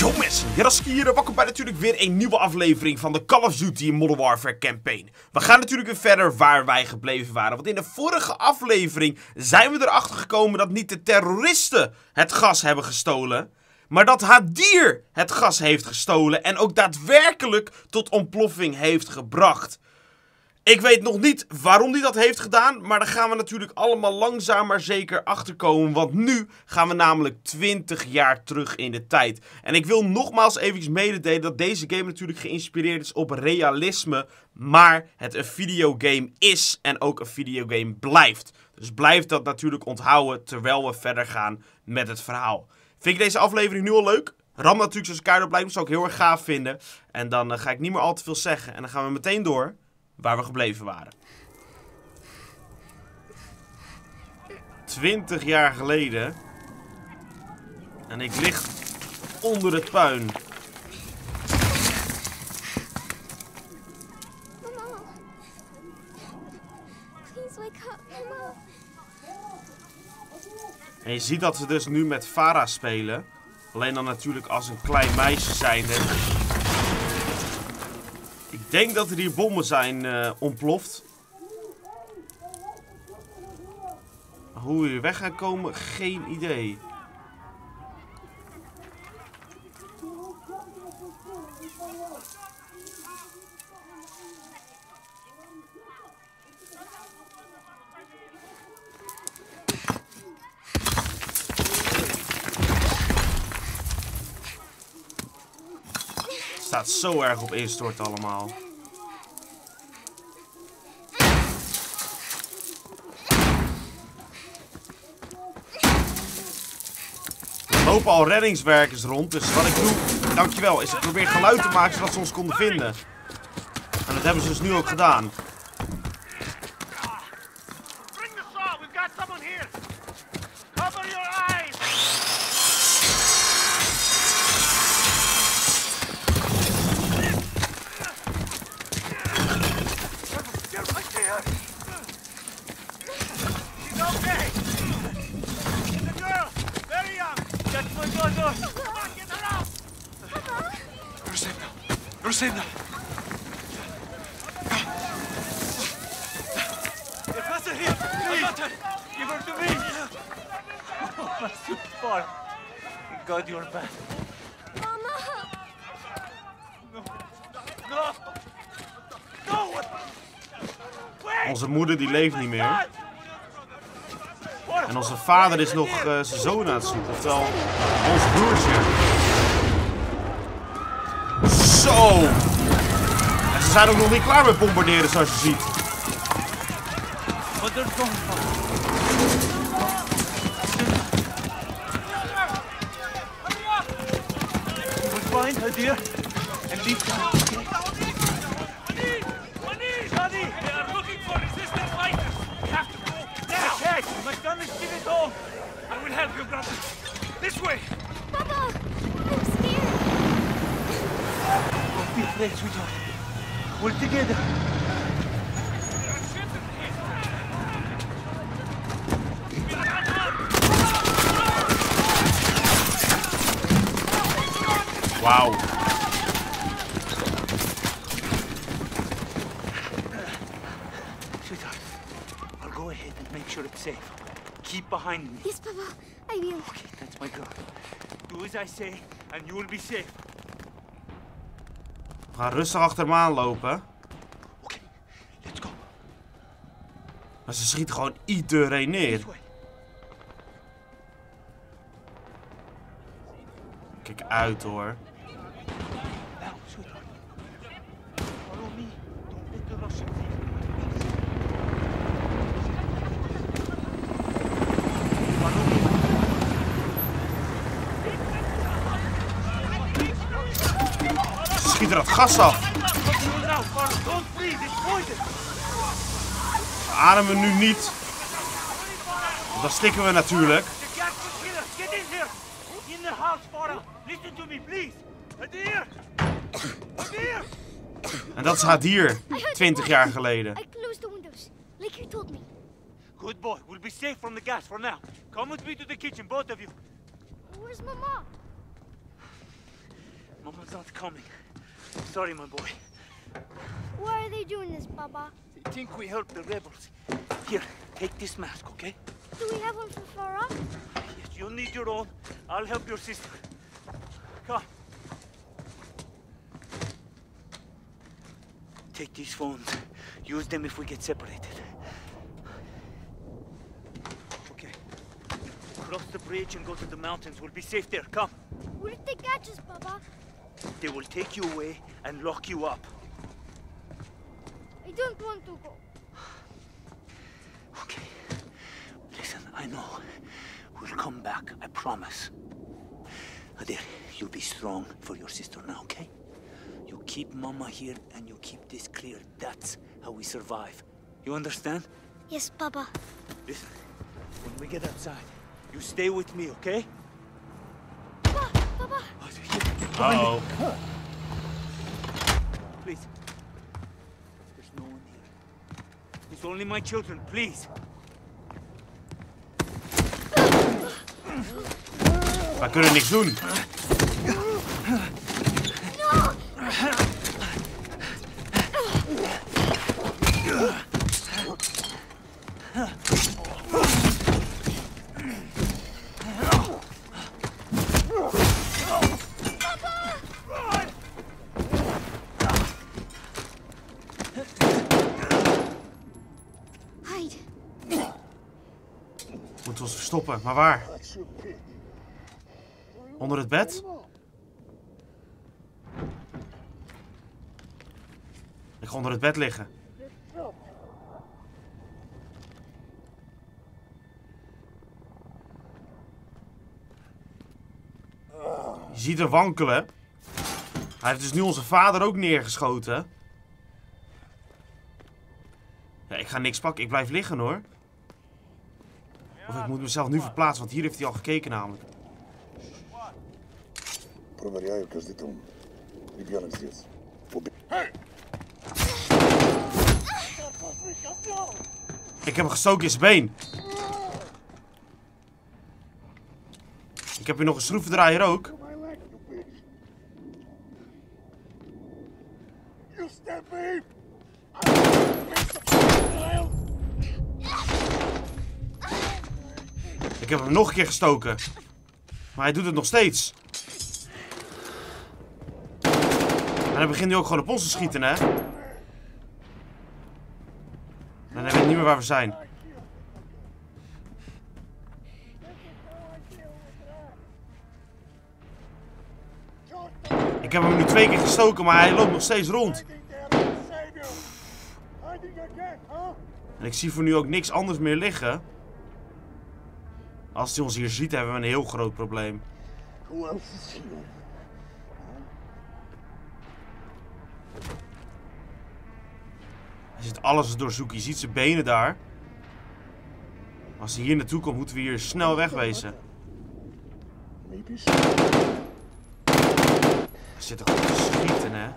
Yo mensen, hier en welkom bij natuurlijk weer een nieuwe aflevering van de Call of Duty Modern Warfare campaign. We gaan natuurlijk weer verder waar wij gebleven waren, want in de vorige aflevering zijn we erachter gekomen dat niet de terroristen het gas hebben gestolen, maar dat Hadir het gas heeft gestolen en ook daadwerkelijk tot ontploffing heeft gebracht. Ik weet nog niet waarom hij dat heeft gedaan, maar daar gaan we natuurlijk allemaal langzaam maar zeker achterkomen. Want nu gaan we namelijk 20 jaar terug in de tijd. En ik wil nogmaals even mededelen dat deze game natuurlijk geïnspireerd is op realisme, maar het een videogame is en ook een videogame blijft. Dus blijf dat natuurlijk onthouden terwijl we verder gaan met het verhaal. Vind je deze aflevering nu al leuk? Ram natuurlijk zoals op blijft, zou ik heel erg gaaf vinden. En dan eh, ga ik niet meer al te veel zeggen. En dan gaan we meteen door waar we gebleven waren. 20 jaar geleden. En ik lig onder het puin. Mama. En je ziet dat ze dus nu met Farah spelen. Alleen dan natuurlijk als een klein meisje zijnde. Ik denk dat er hier bommen zijn eh, ontploft. Hoe we hier weg gaan komen, geen idee. Staat zo erg op instort allemaal. Er lopen al reddingswerkers rond, dus wat ik doe, dankjewel, is ik probeer geluid te maken zodat ze ons konden vinden. En dat hebben ze dus nu ook gedaan. Rosenda! Get faster here! Please! Give her to me! Oh, my sweetheart! Thank God you're back. Mama. No! No! What? Wait! Onze moeder die leeft niet meer. En onze vader is nog eh, zijn zoon aan het zoeken. Oftewel, ons broertje. Zo! En ze zijn ook nog niet klaar met bombarderen zoals je ziet. But they're gone, Father. We'll find her, dear, and leave town. Don't sweetheart. We're together. Wauw. Sweetheart, I'll go ahead and make sure it's safe. Keep behind me. Yes, Papa. I will. Okay, that's my girl. Do as I say, and you will be safe. We gaan rustig achter hem aanlopen. Okay, let's go. Maar ze schieten gewoon iedereen neer. Kijk uit hoor. Now, sweetheart. Follow me. Don't let the Russians in. Follow me. Ze schieten dat gas af. Control now, Farrell. Don't breathe. It's poison. Ze ademen nu niet. Want Dan stikken we natuurlijk. Gas in here. In the house, Farrell. Listen to me, please. Hadir! Hadir! En dat is Hadir. 20 jaar geleden. I closed the windows, like you told me. Good boy. We'll be safe from the gas for now. Come with me to the kitchen, both of you. Where's Mama? Mama's not coming. Sorry, my boy. Why are they doing this, Baba? They think we help the rebels. Here, take this mask, okay? Do we have one for Farah? Yes, you'll need your own. I'll help your sister. Come. Take these phones. Use them if we get separated. Okay. Cross the bridge and go to the mountains. We'll be safe there. Come. What if they catch us, Baba? They will take you away and lock you up. I don't want to go. Okay. Listen, I know. We'll come back, I promise. Adair, you'll be strong for your sister now, okay? You keep Mama here and you keep this clear. That's how we survive. You understand? Yes, Baba. Listen, when we get outside, you stay with me, okay? Baba, Baba. Oh, here, Uh-oh. Please. There's no one here. It's only my children, please. Wij kunnen niks doen. Hide. Verstoppen. Maar waar? Onder het bed? Ik ga onder het bed liggen. Je ziet er wankelen. Hij heeft dus nu onze vader ook neergeschoten. Ja, ik ga niks pakken. Ik blijf liggen hoor. Of ik moet mezelf nu verplaatsen, want hier heeft hij al gekeken namelijk. Проверяю каждый дом. Ребенок здесь. Убей. Ik heb hem gestoken in zijn been. Ik heb hier nog een schroevendraaier ook. Heb hem nog een keer gestoken. Maar hij doet het nog steeds. En dan begint hij ook gewoon op ons te schieten, hè? Dan weet ik niet meer waar we zijn. Ik heb hem nu twee keer gestoken, maar hij loopt nog steeds rond. En ik zie voor nu ook niks anders meer liggen. Als hij ons hier ziet, hebben we een heel groot probleem. Who else is here? Hij zit alles doorzoeken. Je ziet zijn benen daar. Als hij hier naartoe komt, moeten we hier snel wegwezen. Hij zit er gewoon te schieten, hè.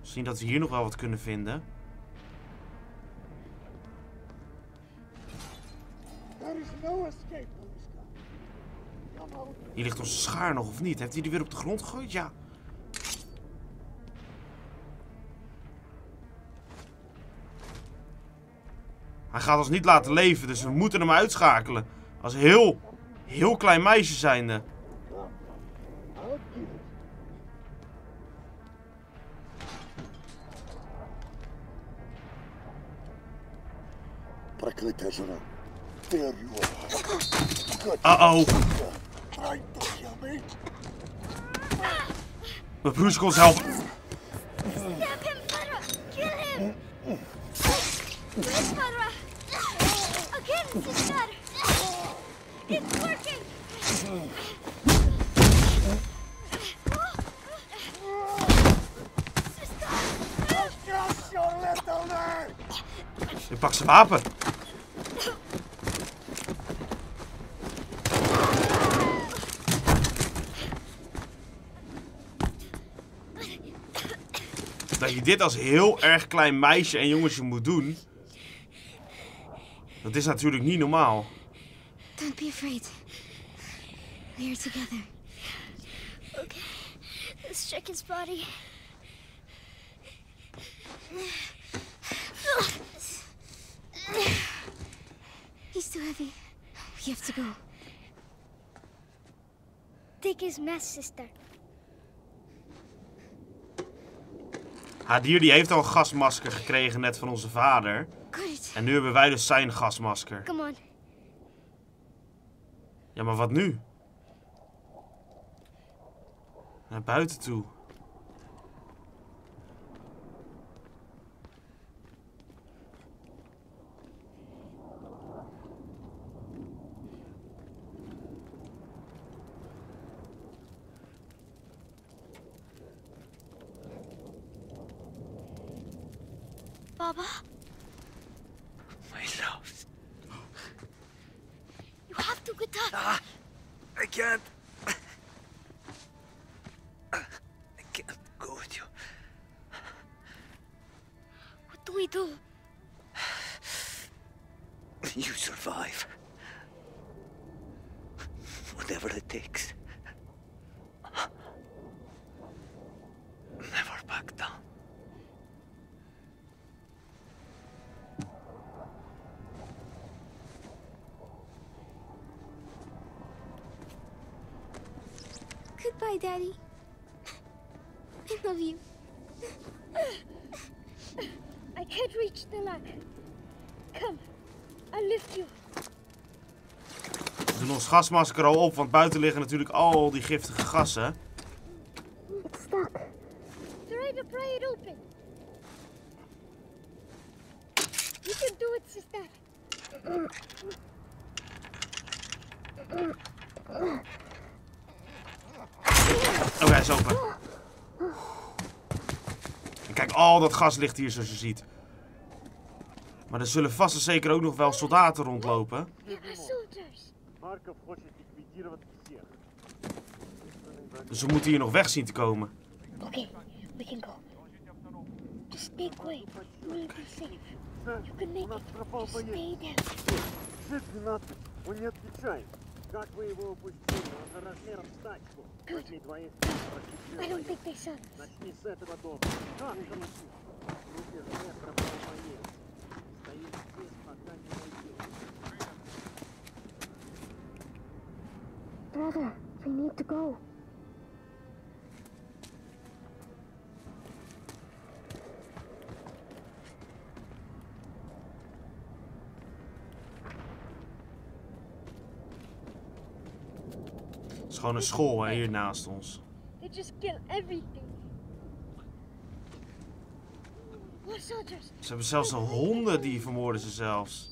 Misschien dat we hier nog wel wat kunnen vinden. Hier ligt onze schaar nog, of niet? Heeft hij die weer op de grond gegooid? Ja. Hij gaat ons niet laten leven, dus we moeten hem uitschakelen. Als heel, heel klein meisje zijnde. I'll give it. Проклятая жена. There you are. Uh-oh. Ons helpen. Stab him, Farah. Kill him. Again, sister. It's working. Zijn wapen. Dat je dit als heel erg klein meisje en jongetje moet doen. Dat is natuurlijk niet normaal. Don't be afraid. We're together. Okay. Let's check his body. He's too heavy. We have to go. Take his mask, sister. Hadir die heeft al een gasmasker gekregen net van onze vader. En nu hebben wij dus zijn gasmasker. Come on. Ja, maar wat nu? Naar buiten toe. Baba, My love. you have to get up. Ah, I can't. Goodbye, Daddy. I love you. I can't reach the lock. Come, I'll lift you. We doen ons gasmasker al op, want buiten liggen natuurlijk al die giftige gassen. It's stuck. Try to pry it open. You can do it, sister. Oh, hij is open. En kijk, al dat gas ligt hier zoals je ziet. Maar er zullen vast en zeker ook nog wel soldaten rondlopen. Dus we moeten hier nog weg zien te komen. Oké, okay, we can go. Just stay away. We'll be safe. You can make it. Just stay there. G-12. Он не отвечает. Как вы его упустили? Он же размером с тачку. Возьми двоих. I don't think they saw us. Начни с этого дома. Как замочи? В группе Ж пропал боец. Стоим здесь, пока не найдем. Brother, we need to go. Gewoon een school hè, hier naast ons. They just kill everything. Ze hebben zelfs al honden, die vermoorden ze zelfs.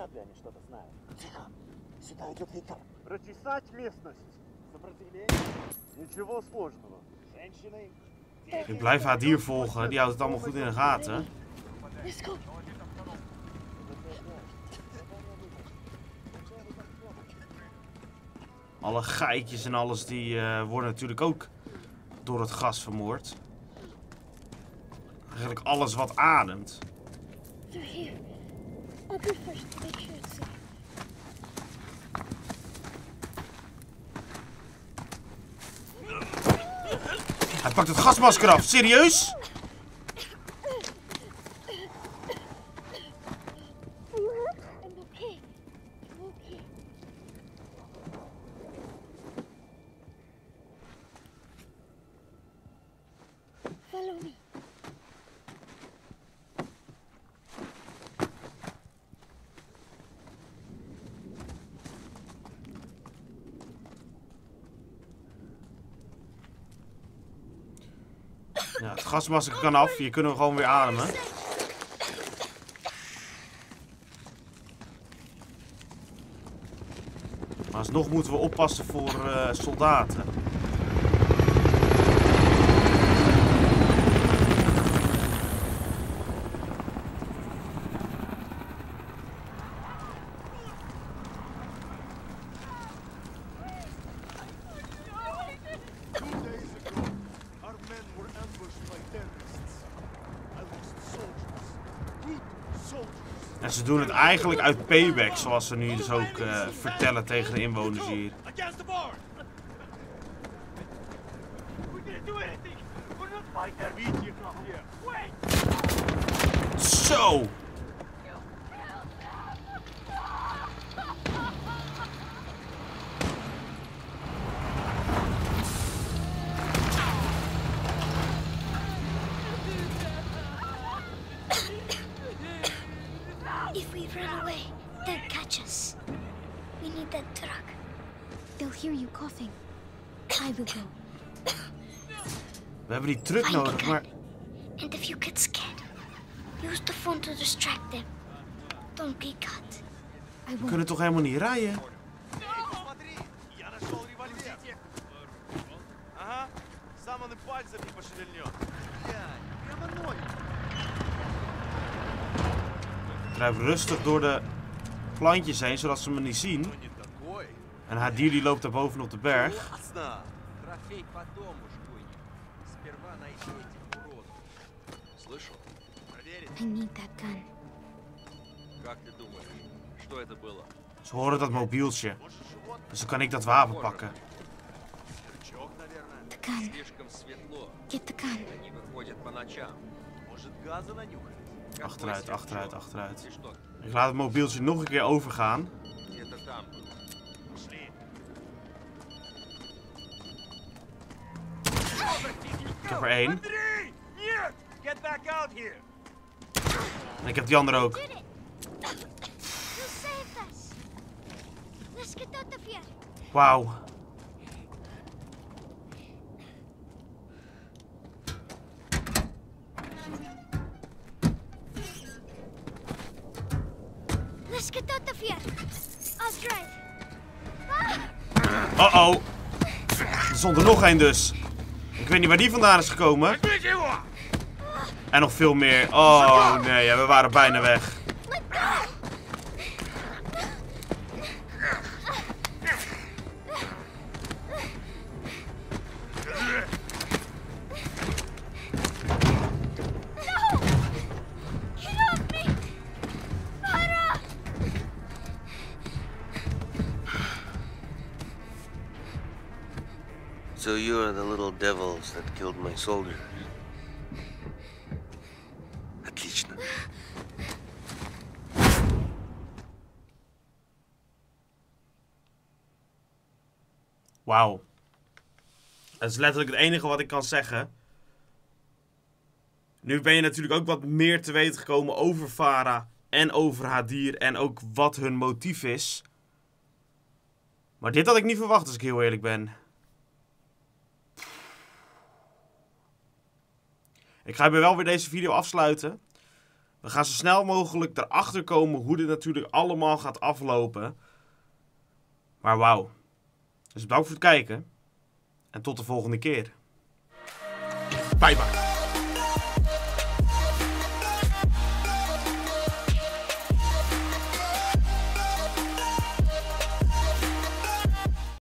Вряд ли они что-то знают. Тихо. Сюда идет Виктор. Прочесать местность. Сопротивление? Ничего сложного. Женщины? Ik blijf haar dier volgen, die houdt het allemaal goed in de gaten. Let's go. Alle geitjes en alles, die eh, worden natuurlijk ook door het gas vermoord. Eigenlijk alles wat ademt. They're here. Hij pakt het gasmasker af, serieus? Ja, het gasmasker kan af. Hier kunnen we gewoon weer ademen. Maar nog moeten we oppassen voor eh, soldaten. En ze doen het eigenlijk uit payback, zoals ze nu dus ook eh, vertellen tegen de inwoners hier. Against They'll hear you coughing. I will go. We hebben die truck Find the nodig, maar... gun. And if you get scared, use the phone to distract them. Don't get caught. I We won't. kunnen toch helemaal niet rijden? Смотри, я нашел револьвер. Ага, сам он и пальцем не пошевельнет. Глянь, прямо ноги. Drijf rustig door de plantjes heen, zodat ze me niet zien. Не такой. En Hadir die loopt daar bovenop de berg. Классно. Трофей потом, ушкуйник. Сперва найди этих уродов. Слышал? Проверить. I need that gun. Как ты думаешь, что это было? Ze horen dat mobieltje. Может, живот? Dus dan kan ik dat wapen pakken. Крючок, наверное. The gun. Слишком светло. Get the gun. Они выходят по ночам. Может, газа нанюхать? Какой Achteruit, светло? achteruit, achteruit. И что, Ik laat het mobieltje nog een keer overgaan. er één. Ik heb die andere ook. Wauw. Let's oh. Er nog één dus. Ik weet niet waar die vandaan is gekomen. En nog veel meer. Oh nee, ja, we waren bijna weg. So you're the little devils that killed my soldiers. Отлично. Wauw. Dat is letterlijk het enige wat ik kan zeggen. Nu ben je natuurlijk ook wat meer te weten gekomen over Farah en over Hadir en ook wat hun motief is. Maar dit had ik niet verwacht als ik heel eerlijk ben. Ik ga wel weer deze video afsluiten. We gaan zo snel mogelijk erachter komen hoe dit natuurlijk allemaal gaat aflopen. Maar wauw. Dus bedankt voor het kijken. En tot de volgende keer. Bye bye.